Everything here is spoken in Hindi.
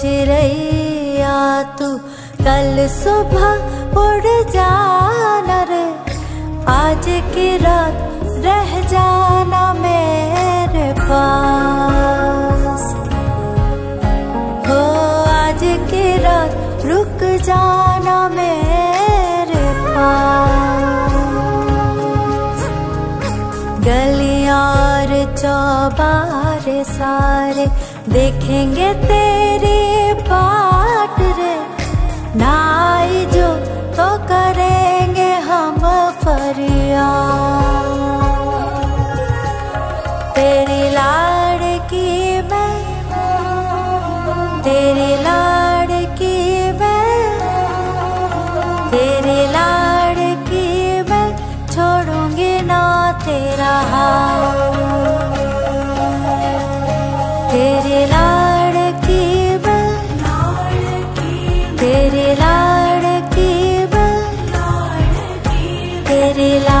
चिड़ैया तू कल सुबह उड़ जाना रे। आज की रात की रात रुक जाना मेरे पास। गलियाँ चौबारे सारे देखेंगे तेरी बाट रे। नाई जो तो करेंगे हम फरियाद। तेरी लाड़की मैं, तेरी ना तेरा तेरे लाड़ लाड़की तेरे लाड़ की तेरी लाड़की